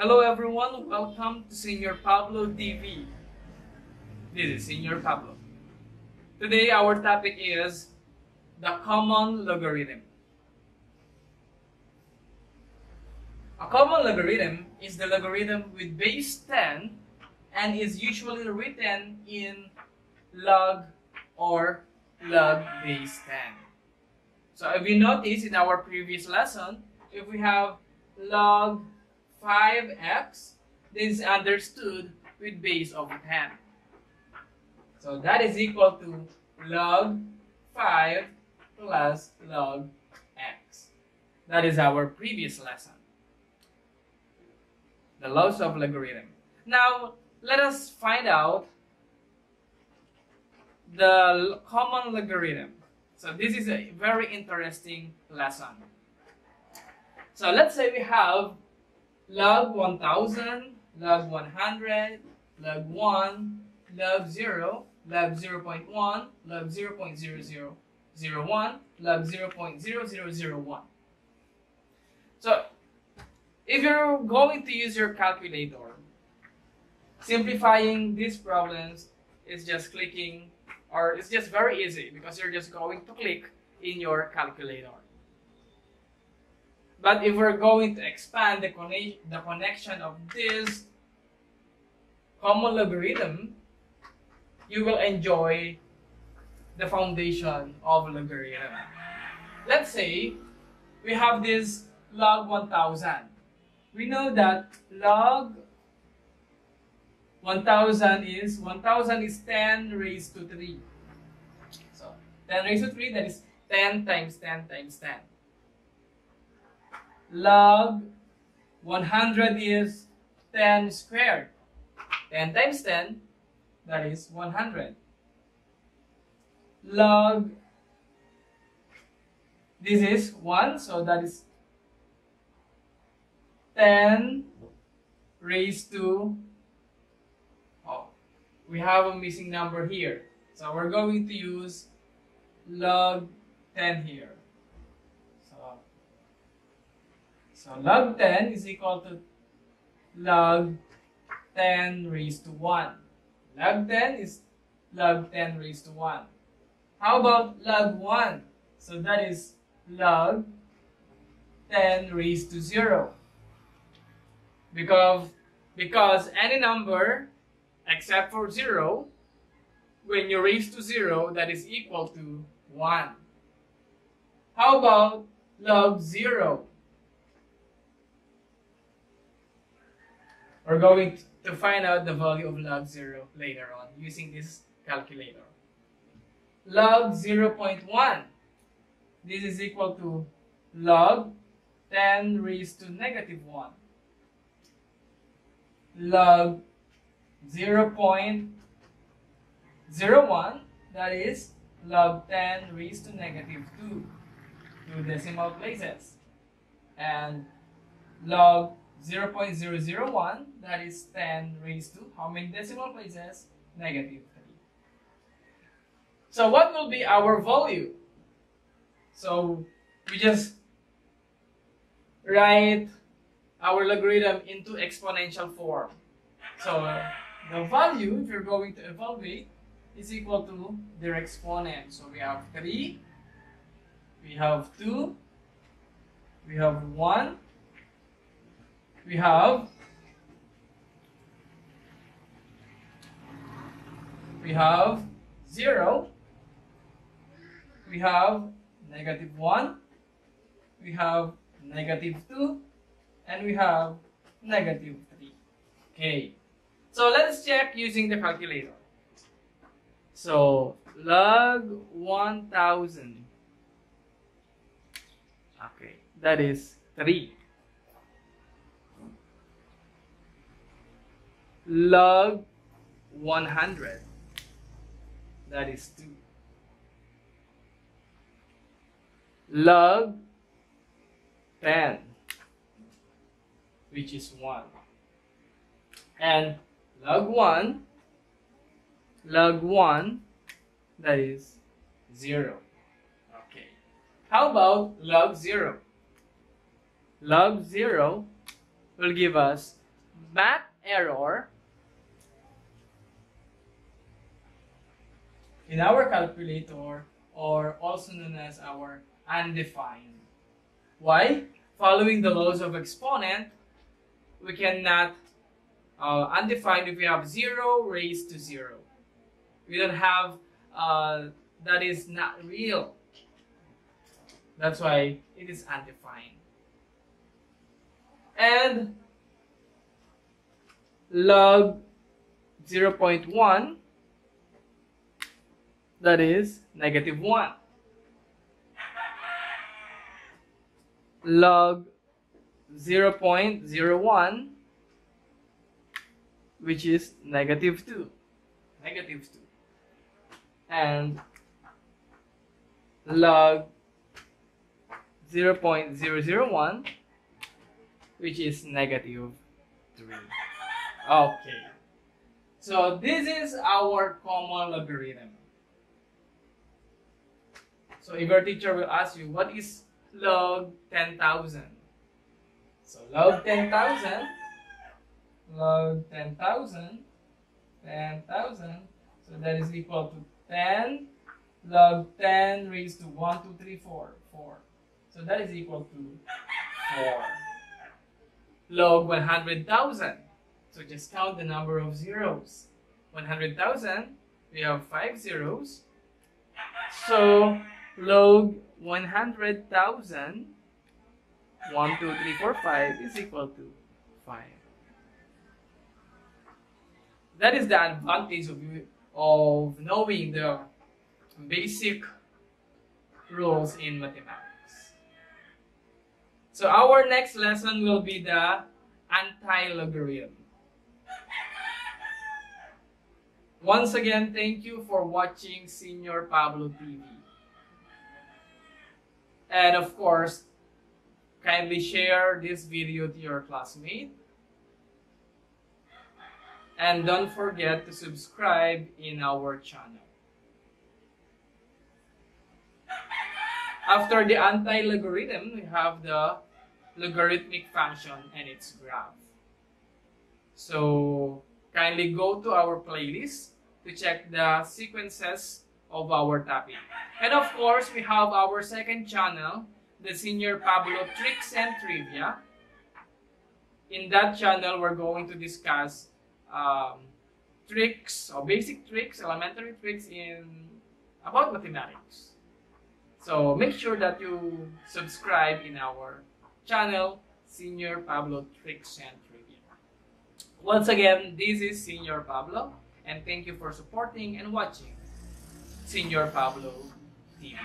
Hello everyone, welcome to Señor Pablo TV. This is Señor Pablo. Today our topic is the common logarithm. A common logarithm is the logarithm with base 10 and is usually written in log or log base 10. So if you notice in our previous lesson, if we have log 5x, this is understood with base of 10. So that is equal to log 5 plus log x. That is our previous lesson. The laws of logarithm. Now, let us find out the common logarithm. So this is a very interesting lesson. So let's say we have log 1000, log 100, log 1, log 0, log 0.1, log 0.0001, log 0.0001. So if you're going to use your calculator, simplifying these problems is just clicking or it's just very easy because you're just going to click in your calculator. But if we're going to expand the, conne the connection of this common logarithm, you will enjoy the foundation of logarithm. Let's say we have this log 1000. We know that log 1000 is 1000 is 10 raised to 3. So 10 raised to 3 that is 10 times 10 times 10 log 100 is 10 squared. 10 times 10, that is 100. Log, this is 1, so that is 10 raised to, oh, we have a missing number here. So we're going to use log 10 here. So log 10 is equal to log 10 raised to 1. Log 10 is log 10 raised to 1. How about log 1? So that is log 10 raised to 0. Because, because any number except for 0, when you raise to 0, that is equal to 1. How about log 0? We're going to find out the value of log 0 later on using this calculator. Log 0.1. This is equal to log 10 raised to negative 1. Log 0.01, that is log 10 raised to negative 2, two decimal places. And log 0.001, that is 10 raised to how many decimal places? Negative 3. So what will be our value? So we just write our logarithm into exponential form. So uh, the value, if you're going to evaluate, is equal to their exponent. So we have 3, we have 2, we have 1, we have we have 0 we have negative 1 we have negative 2 and we have negative 3 okay. So let's check using the calculator. So log 1000 okay. That is 3 log 100 that is 2 log 10 which is 1 and log 1 log 1 that is 0 okay. How about log 0 log 0 will give us math error in our calculator or also known as our undefined. Why? Following the laws of exponent, we cannot uh, undefined if we have 0 raised to 0. We don't have, uh, that is not real. That's why it is undefined. And log 0.1 that is negative 1 log 0.01 which is negative 2 negative 2 and log 0.001 which is negative 3 okay. So this is our common logarithm so if your teacher will ask you what is log 10,000 so log 10,000 log 10,000 10,000 so that is equal to 10 log 10 raised to 1 2 3 4 4 so that is equal to 4 log 100,000 so just count the number of zeros. 100,000 we have 5 zeros. So log 100,000 1, 2, 3, 4, 5 is equal to 5. That is the advantage of, of knowing the basic rules in mathematics. So our next lesson will be the anti-logarithm. Once again, thank you for watching Señor Pablo TV. And of course, kindly share this video to your classmate. And don't forget to subscribe in our channel. After the anti-logarithm, we have the logarithmic function and its graph. So, kindly go to our playlist to check the sequences of our topic. And of course, we have our second channel, the Señor Pablo Tricks and Trivia. In that channel, we're going to discuss um, tricks or basic tricks, elementary tricks in about mathematics. So make sure that you subscribe in our channel, Señor Pablo Tricks and Trivia. Once again, this is Señor Pablo, and thank you for supporting and watching Senior Pablo TV.